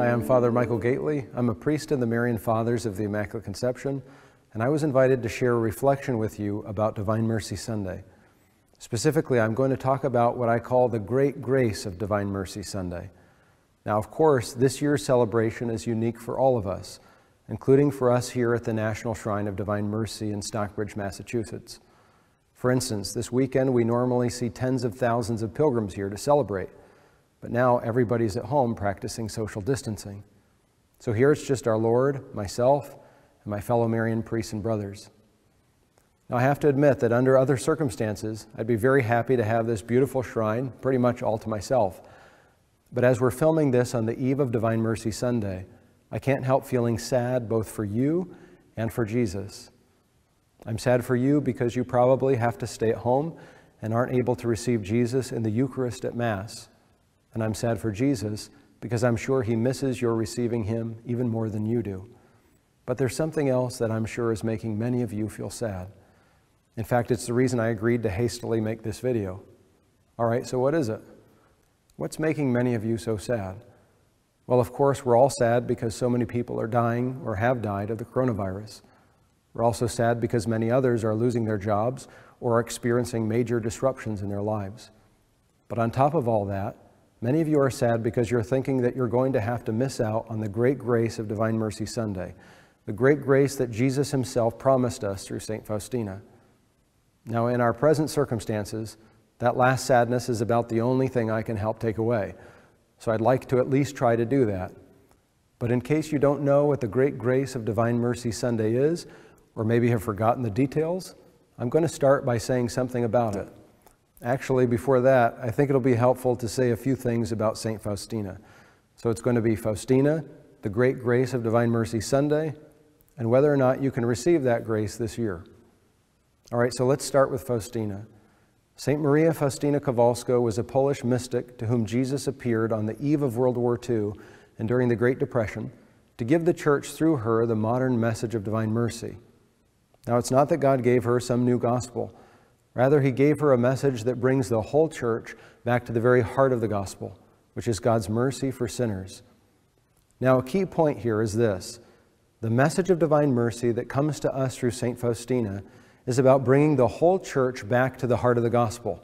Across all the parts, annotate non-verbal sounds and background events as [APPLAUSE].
Hi, I'm Father Michael Gaitley. I'm a priest in the Marian Fathers of the Immaculate Conception, and I was invited to share a reflection with you about Divine Mercy Sunday. Specifically, I'm going to talk about what I call the great grace of Divine Mercy Sunday. Now, of course, this year's celebration is unique for all of us, including for us here at the National Shrine of Divine Mercy in Stockbridge, Massachusetts. For instance, this weekend we normally see tens of thousands of pilgrims here to celebrate. But now everybody's at home practicing social distancing. So here it's just our Lord, myself, and my fellow Marian priests and brothers. Now, I have to admit that under other circumstances, I'd be very happy to have this beautiful shrine pretty much all to myself. But as we're filming this on the eve of Divine Mercy Sunday, I can't help feeling sad both for you and for Jesus. I'm sad for you because you probably have to stay at home and aren't able to receive Jesus in the Eucharist at Mass. And I'm sad for Jesus because I'm sure he misses your receiving him even more than you do. But there's something else that I'm sure is making many of you feel sad. In fact, it's the reason I agreed to hastily make this video. All right, so what is it? What's making many of you so sad? Well, of course, we're all sad because so many people are dying or have died of the coronavirus. We're also sad because many others are losing their jobs or are experiencing major disruptions in their lives. But on top of all that, Many of you are sad because you're thinking that you're going to have to miss out on the great grace of Divine Mercy Sunday, the great grace that Jesus himself promised us through St. Faustina. Now, in our present circumstances, that last sadness is about the only thing I can help take away. So I'd like to at least try to do that. But in case you don't know what the great grace of Divine Mercy Sunday is, or maybe have forgotten the details, I'm going to start by saying something about it. Actually, before that, I think it'll be helpful to say a few things about St. Faustina. So it's going to be Faustina, the Great Grace of Divine Mercy Sunday, and whether or not you can receive that grace this year. All right, so let's start with Faustina. St. Maria Faustina Kowalska was a Polish mystic to whom Jesus appeared on the eve of World War II and during the Great Depression to give the church through her the modern message of divine mercy. Now, it's not that God gave her some new gospel. Rather, he gave her a message that brings the whole church back to the very heart of the gospel, which is God's mercy for sinners. Now, a key point here is this the message of divine mercy that comes to us through St. Faustina is about bringing the whole church back to the heart of the gospel.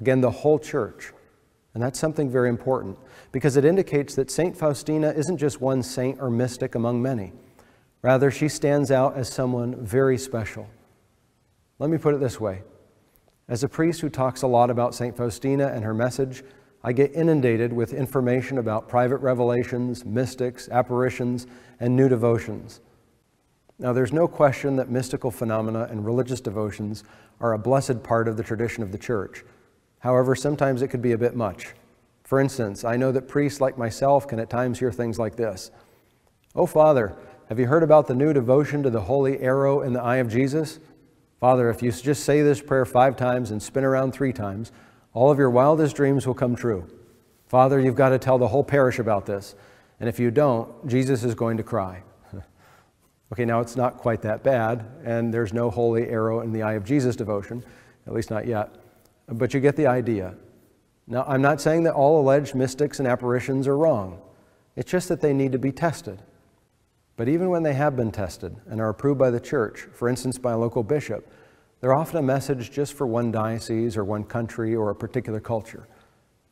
Again, the whole church. And that's something very important because it indicates that St. Faustina isn't just one saint or mystic among many. Rather, she stands out as someone very special. Let me put it this way as a priest who talks a lot about St. Faustina and her message, I get inundated with information about private revelations, mystics, apparitions, and new devotions. Now, there's no question that mystical phenomena and religious devotions are a blessed part of the tradition of the Church. However, sometimes it could be a bit much. For instance, I know that priests like myself can at times hear things like this Oh, Father, have you heard about the new devotion to the holy arrow in the eye of Jesus? Father, if you just say this prayer five times and spin around three times, all of your wildest dreams will come true. Father, you've got to tell the whole parish about this. And if you don't, Jesus is going to cry. [LAUGHS] okay, now it's not quite that bad, and there's no holy arrow in the eye of Jesus devotion, at least not yet. But you get the idea. Now, I'm not saying that all alleged mystics and apparitions are wrong. It's just that they need to be tested. But even when they have been tested and are approved by the church, for instance by a local bishop, they're often a message just for one diocese or one country or a particular culture.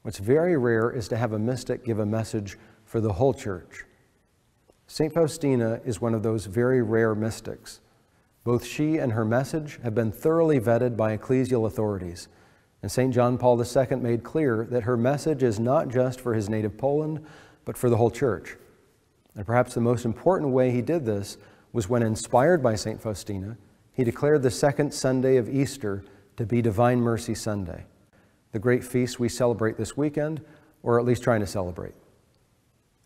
What's very rare is to have a mystic give a message for the whole church. St. Faustina is one of those very rare mystics. Both she and her message have been thoroughly vetted by ecclesial authorities. And St. John Paul II made clear that her message is not just for his native Poland, but for the whole church. And perhaps the most important way he did this was when, inspired by St. Faustina, he declared the second Sunday of Easter to be Divine Mercy Sunday, the great feast we celebrate this weekend, or at least trying to celebrate.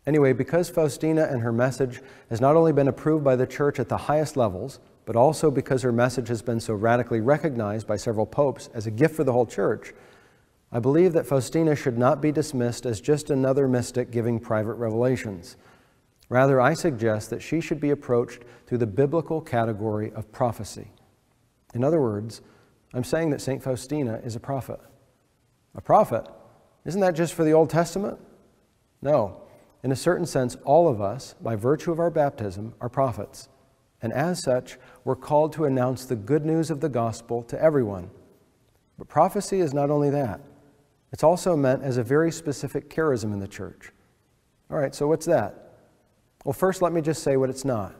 Anyway, because Faustina and her message has not only been approved by the church at the highest levels, but also because her message has been so radically recognized by several popes as a gift for the whole church, I believe that Faustina should not be dismissed as just another mystic giving private revelations. Rather, I suggest that she should be approached through the biblical category of prophecy. In other words, I'm saying that St. Faustina is a prophet. A prophet? Isn't that just for the Old Testament? No. in a certain sense, all of us, by virtue of our baptism, are prophets. And as such, we're called to announce the good news of the gospel to everyone. But prophecy is not only that, it's also meant as a very specific charism in the church. All right, so what's that? Well, first, let me just say what it's not.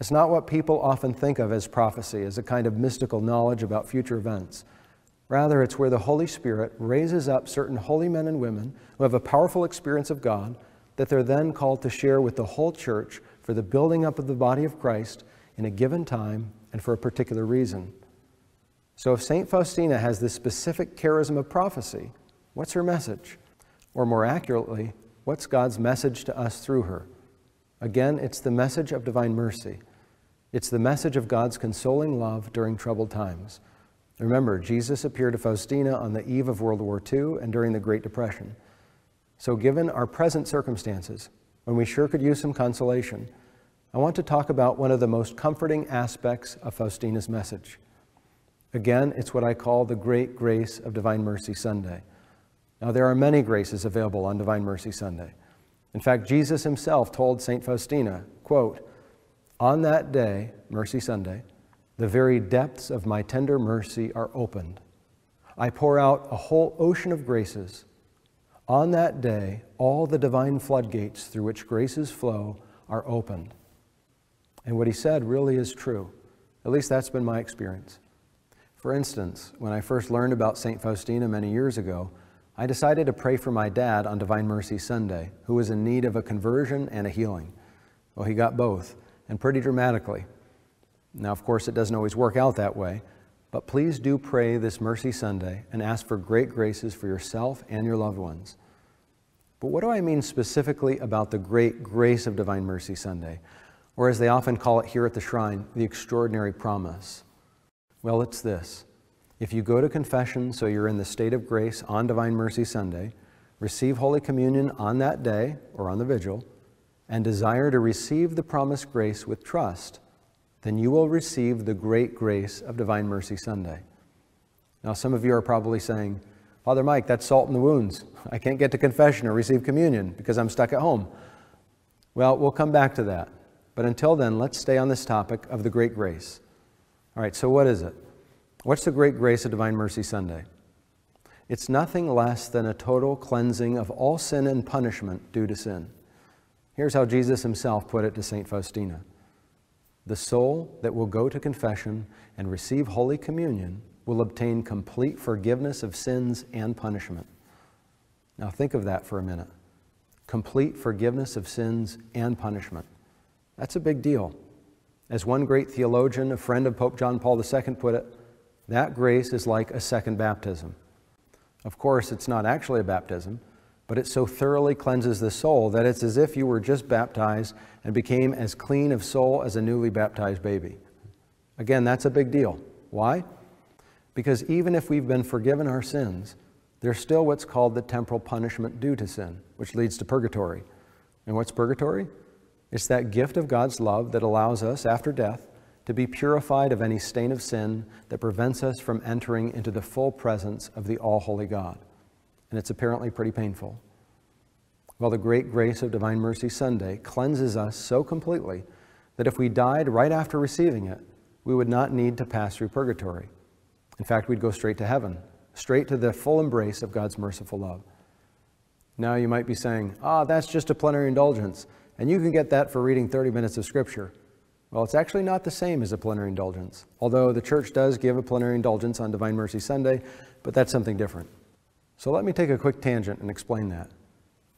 It's not what people often think of as prophecy, as a kind of mystical knowledge about future events. Rather, it's where the Holy Spirit raises up certain holy men and women who have a powerful experience of God that they're then called to share with the whole church for the building up of the body of Christ in a given time and for a particular reason. So, if St. Faustina has this specific charism of prophecy, what's her message? Or more accurately, what's God's message to us through her? Again, it's the message of divine mercy. It's the message of God's consoling love during troubled times. Remember, Jesus appeared to Faustina on the eve of World War II and during the Great Depression. So, given our present circumstances, when we sure could use some consolation, I want to talk about one of the most comforting aspects of Faustina's message. Again, it's what I call the great grace of Divine Mercy Sunday. Now, there are many graces available on Divine Mercy Sunday. In fact, Jesus himself told St. Faustina, quote, On that day, Mercy Sunday, the very depths of my tender mercy are opened. I pour out a whole ocean of graces. On that day, all the divine floodgates through which graces flow are opened. And what he said really is true. At least that's been my experience. For instance, when I first learned about St. Faustina many years ago, I decided to pray for my dad on Divine Mercy Sunday, who was in need of a conversion and a healing. Well, he got both, and pretty dramatically. Now, of course, it doesn't always work out that way, but please do pray this Mercy Sunday and ask for great graces for yourself and your loved ones. But what do I mean specifically about the great grace of Divine Mercy Sunday? Or as they often call it here at the shrine, the extraordinary promise. Well, it's this. If you go to confession so you're in the state of grace on Divine Mercy Sunday, receive Holy Communion on that day or on the vigil, and desire to receive the promised grace with trust, then you will receive the great grace of Divine Mercy Sunday. Now, some of you are probably saying, Father Mike, that's salt in the wounds. I can't get to confession or receive communion because I'm stuck at home. Well, we'll come back to that. But until then, let's stay on this topic of the great grace. All right, so what is it? What's the great grace of Divine Mercy Sunday? It's nothing less than a total cleansing of all sin and punishment due to sin. Here's how Jesus himself put it to St. Faustina The soul that will go to confession and receive Holy Communion will obtain complete forgiveness of sins and punishment. Now, think of that for a minute complete forgiveness of sins and punishment. That's a big deal. As one great theologian, a friend of Pope John Paul II, put it, that grace is like a second baptism. Of course, it's not actually a baptism, but it so thoroughly cleanses the soul that it's as if you were just baptized and became as clean of soul as a newly baptized baby. Again, that's a big deal. Why? Because even if we've been forgiven our sins, there's still what's called the temporal punishment due to sin, which leads to purgatory. And what's purgatory? It's that gift of God's love that allows us, after death, to be purified of any stain of sin that prevents us from entering into the full presence of the all holy God. And it's apparently pretty painful. Well, the great grace of Divine Mercy Sunday cleanses us so completely that if we died right after receiving it, we would not need to pass through purgatory. In fact, we'd go straight to heaven, straight to the full embrace of God's merciful love. Now you might be saying, ah, oh, that's just a plenary indulgence. And you can get that for reading 30 minutes of Scripture. Well, it's actually not the same as a plenary indulgence, although the church does give a plenary indulgence on Divine Mercy Sunday, but that's something different. So let me take a quick tangent and explain that.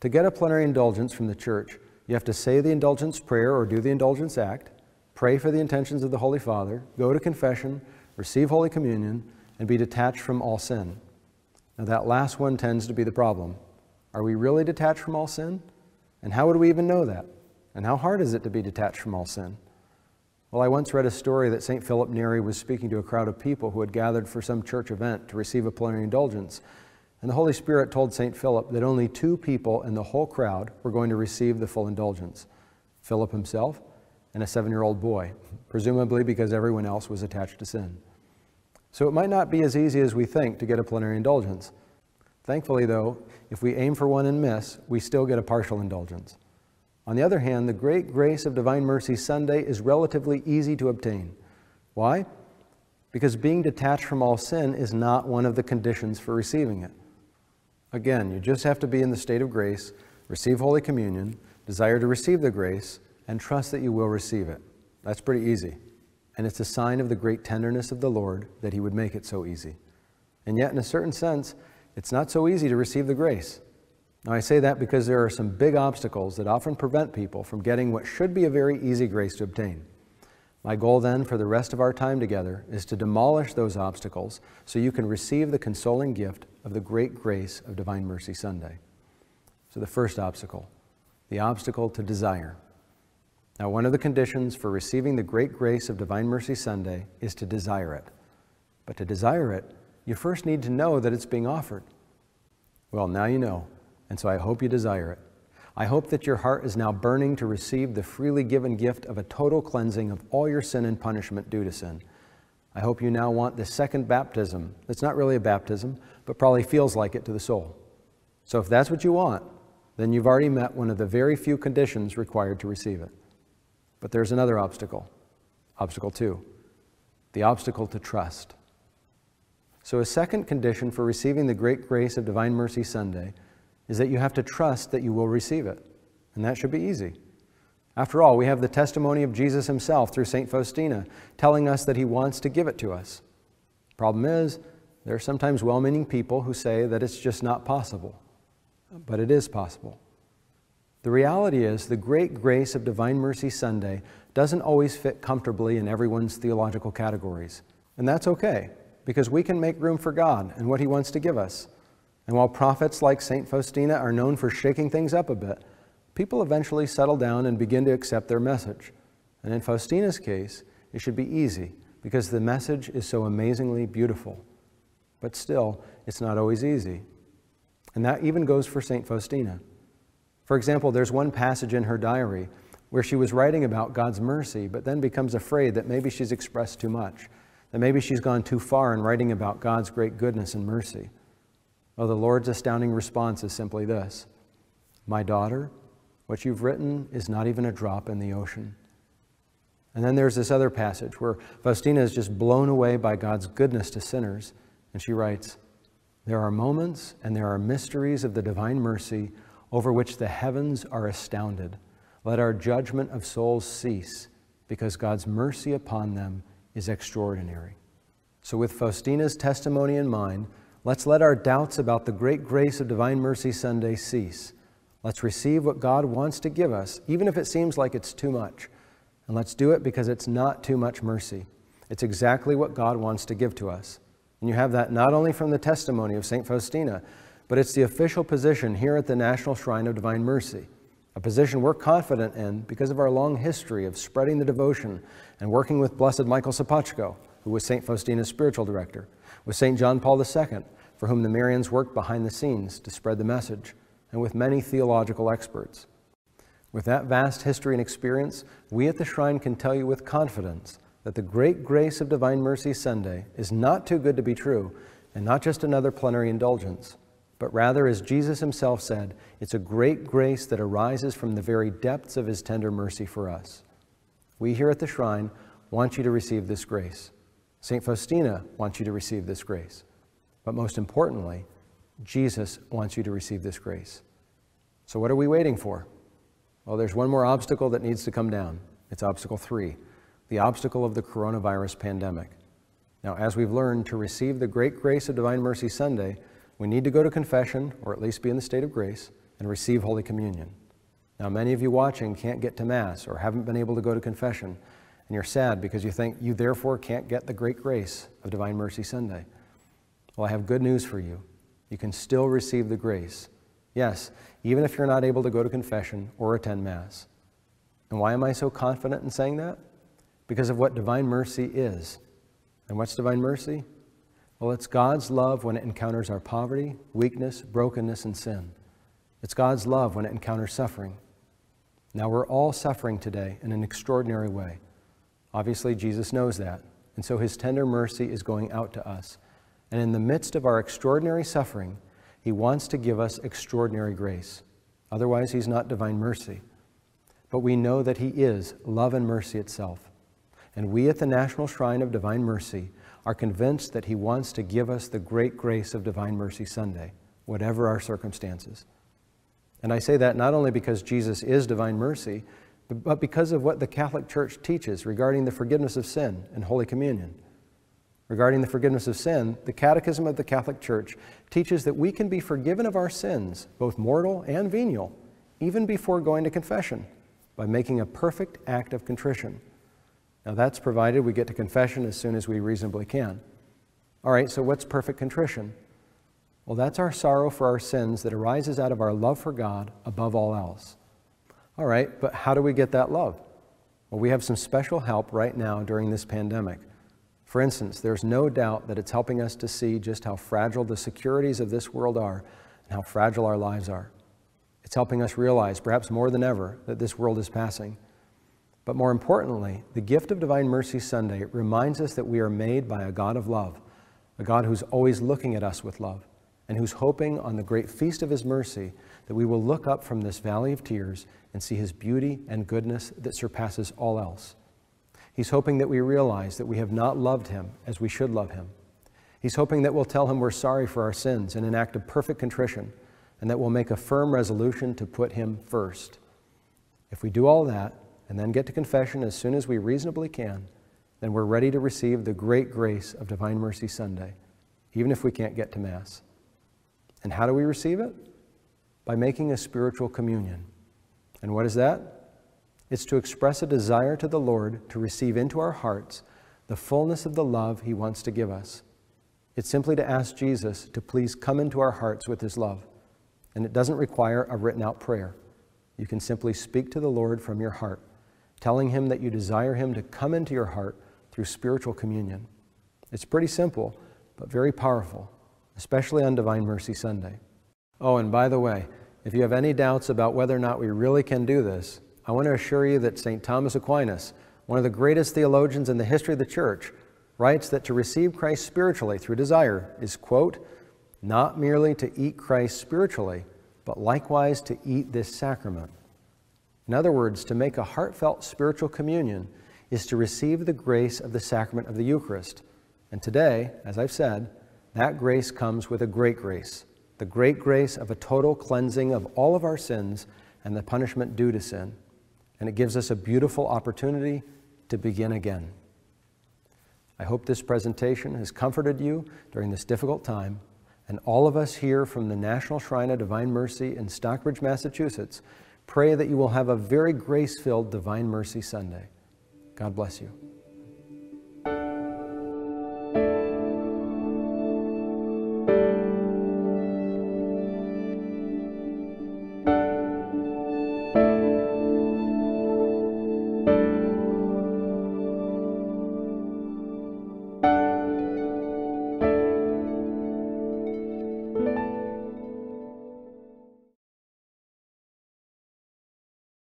To get a plenary indulgence from the church, you have to say the indulgence prayer or do the indulgence act, pray for the intentions of the Holy Father, go to confession, receive Holy Communion, and be detached from all sin. Now, that last one tends to be the problem. Are we really detached from all sin? And how would we even know that? And how hard is it to be detached from all sin? Well, I once read a story that St. Philip Neri was speaking to a crowd of people who had gathered for some church event to receive a plenary indulgence. And the Holy Spirit told St. Philip that only two people in the whole crowd were going to receive the full indulgence Philip himself and a seven year old boy, presumably because everyone else was attached to sin. So it might not be as easy as we think to get a plenary indulgence. Thankfully, though, if we aim for one and miss, we still get a partial indulgence. On the other hand, the great grace of Divine Mercy Sunday is relatively easy to obtain. Why? Because being detached from all sin is not one of the conditions for receiving it. Again, you just have to be in the state of grace, receive Holy Communion, desire to receive the grace, and trust that you will receive it. That's pretty easy. And it's a sign of the great tenderness of the Lord that He would make it so easy. And yet, in a certain sense, it's not so easy to receive the grace. Now, I say that because there are some big obstacles that often prevent people from getting what should be a very easy grace to obtain. My goal then for the rest of our time together is to demolish those obstacles so you can receive the consoling gift of the great grace of Divine Mercy Sunday. So, the first obstacle, the obstacle to desire. Now, one of the conditions for receiving the great grace of Divine Mercy Sunday is to desire it. But to desire it, you first need to know that it's being offered. Well, now you know. And so I hope you desire it. I hope that your heart is now burning to receive the freely given gift of a total cleansing of all your sin and punishment due to sin. I hope you now want the second baptism. It's not really a baptism, but probably feels like it to the soul. So if that's what you want, then you've already met one of the very few conditions required to receive it. But there's another obstacle. Obstacle two the obstacle to trust. So, a second condition for receiving the great grace of Divine Mercy Sunday is that you have to trust that you will receive it. And that should be easy. After all, we have the testimony of Jesus himself through St. Faustina telling us that he wants to give it to us. Problem is, there are sometimes well meaning people who say that it's just not possible. But it is possible. The reality is, the great grace of Divine Mercy Sunday doesn't always fit comfortably in everyone's theological categories. And that's okay, because we can make room for God and what He wants to give us. And while prophets like St. Faustina are known for shaking things up a bit, people eventually settle down and begin to accept their message. And in Faustina's case, it should be easy because the message is so amazingly beautiful. But still, it's not always easy. And that even goes for St. Faustina. For example, there's one passage in her diary where she was writing about God's mercy, but then becomes afraid that maybe she's expressed too much, that maybe she's gone too far in writing about God's great goodness and mercy. Well, the Lord's astounding response is simply this My daughter, what you've written is not even a drop in the ocean. And then there's this other passage where Faustina is just blown away by God's goodness to sinners. And she writes, There are moments and there are mysteries of the divine mercy over which the heavens are astounded. Let our judgment of souls cease, because God's mercy upon them is extraordinary. So, with Faustina's testimony in mind, Let's let our doubts about the great grace of Divine Mercy Sunday cease. Let's receive what God wants to give us, even if it seems like it's too much. And let's do it because it's not too much mercy. It's exactly what God wants to give to us. And you have that not only from the testimony of St. Faustina, but it's the official position here at the National Shrine of Divine Mercy, a position we're confident in because of our long history of spreading the devotion and working with Blessed Michael Sopocko, who was St. Faustina's spiritual director, with St. John Paul II, for whom the Marians worked behind the scenes to spread the message, and with many theological experts. With that vast history and experience, we at the Shrine can tell you with confidence that the great grace of Divine Mercy Sunday is not too good to be true, and not just another plenary indulgence, but rather, as Jesus himself said, it's a great grace that arises from the very depths of his tender mercy for us. We here at the Shrine want you to receive this grace. St. Faustina wants you to receive this grace. But most importantly, Jesus wants you to receive this grace. So, what are we waiting for? Well, there's one more obstacle that needs to come down. It's obstacle three the obstacle of the coronavirus pandemic. Now, as we've learned, to receive the great grace of Divine Mercy Sunday, we need to go to confession, or at least be in the state of grace, and receive Holy Communion. Now, many of you watching can't get to Mass or haven't been able to go to confession, and you're sad because you think you therefore can't get the great grace of Divine Mercy Sunday. Well, I have good news for you. You can still receive the grace. Yes, even if you're not able to go to confession or attend Mass. And why am I so confident in saying that? Because of what divine mercy is. And what's divine mercy? Well, it's God's love when it encounters our poverty, weakness, brokenness, and sin. It's God's love when it encounters suffering. Now, we're all suffering today in an extraordinary way. Obviously, Jesus knows that. And so his tender mercy is going out to us. And in the midst of our extraordinary suffering, He wants to give us extraordinary grace. Otherwise, He's not divine mercy. but we know that He is love and mercy itself. And we at the National Shrine of Divine Mercy are convinced that He wants to give us the great grace of Divine Mercy Sunday, whatever our circumstances. And I say that not only because Jesus is divine mercy, but because of what the Catholic Church teaches regarding the forgiveness of sin and Holy Communion. Regarding the forgiveness of sin, the Catechism of the Catholic Church teaches that we can be forgiven of our sins, both mortal and venial, even before going to confession, by making a perfect act of contrition. Now, that's provided we get to confession as soon as we reasonably can. All right, so what's perfect contrition? Well, that's our sorrow for our sins that arises out of our love for God above all else. All right, but how do we get that love? Well, we have some special help right now during this pandemic. For instance, there's no doubt that it's helping us to see just how fragile the securities of this world are and how fragile our lives are. It's helping us realize, perhaps more than ever, that this world is passing. But more importantly, the gift of Divine Mercy Sunday reminds us that we are made by a God of love, a God who's always looking at us with love and who's hoping on the great feast of his mercy that we will look up from this valley of tears and see his beauty and goodness that surpasses all else. He's hoping that we realize that we have not loved him as we should love him. He's hoping that we'll tell him we're sorry for our sins in an act of perfect contrition and that we'll make a firm resolution to put him first. If we do all that and then get to confession as soon as we reasonably can, then we're ready to receive the great grace of Divine Mercy Sunday, even if we can't get to Mass. And how do we receive it? By making a spiritual communion. And what is that? It's to express a desire to the Lord to receive into our hearts the fullness of the love He wants to give us. It's simply to ask Jesus to please come into our hearts with His love. And it doesn't require a written out prayer. You can simply speak to the Lord from your heart, telling Him that you desire Him to come into your heart through spiritual communion. It's pretty simple, but very powerful especially on Divine Mercy Sunday. Oh, and by the way, if you have any doubts about whether or not we really can do this, I want to assure you that St. Thomas Aquinas, one of the greatest theologians in the history of the church, writes that to receive Christ spiritually through desire is, quote, not merely to eat Christ spiritually, but likewise to eat this sacrament. In other words, to make a heartfelt spiritual communion is to receive the grace of the sacrament of the Eucharist. And today, as I've said, that grace comes with a great grace, the great grace of a total cleansing of all of our sins and the punishment due to sin. And it gives us a beautiful opportunity to begin again. I hope this presentation has comforted you during this difficult time, and all of us here from the National Shrine of Divine Mercy in Stockbridge, Massachusetts, pray that you will have a very grace filled Divine Mercy Sunday. God bless you.